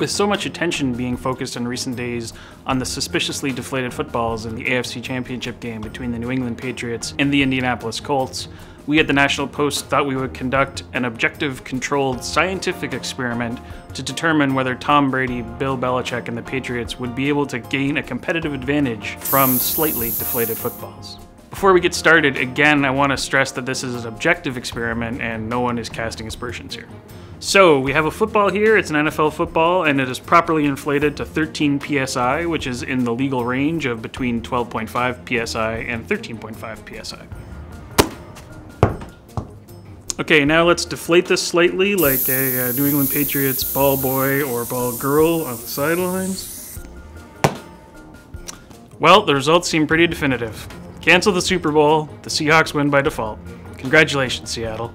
With so much attention being focused in recent days on the suspiciously deflated footballs in the AFC Championship game between the New England Patriots and the Indianapolis Colts, we at the National Post thought we would conduct an objective, controlled, scientific experiment to determine whether Tom Brady, Bill Belichick, and the Patriots would be able to gain a competitive advantage from slightly deflated footballs. Before we get started, again, I want to stress that this is an objective experiment and no one is casting aspersions here. So, we have a football here, it's an NFL football, and it is properly inflated to 13 psi, which is in the legal range of between 12.5 psi and 13.5 psi. Okay, now let's deflate this slightly like a uh, New England Patriots ball boy or ball girl on the sidelines. Well, the results seem pretty definitive. Cancel the Super Bowl. The Seahawks win by default. Congratulations, Seattle.